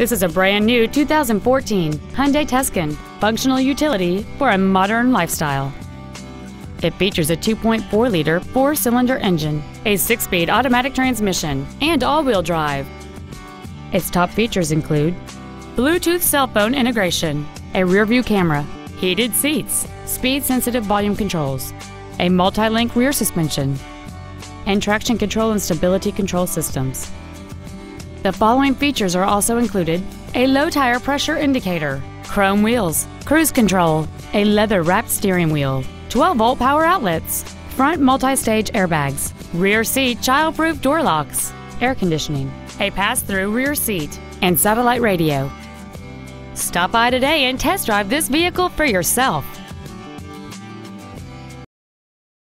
This is a brand new 2014 Hyundai Tucson, functional utility for a modern lifestyle. It features a 2.4-liter four-cylinder engine, a six-speed automatic transmission, and all-wheel drive. Its top features include Bluetooth cell phone integration, a rear-view camera, heated seats, speed-sensitive volume controls, a multi-link rear suspension, and traction control and stability control systems. The following features are also included a low tire pressure indicator, chrome wheels, cruise control, a leather wrapped steering wheel, 12 volt power outlets, front multi stage airbags, rear seat child proof door locks, air conditioning, a pass through rear seat, and satellite radio. Stop by today and test drive this vehicle for yourself.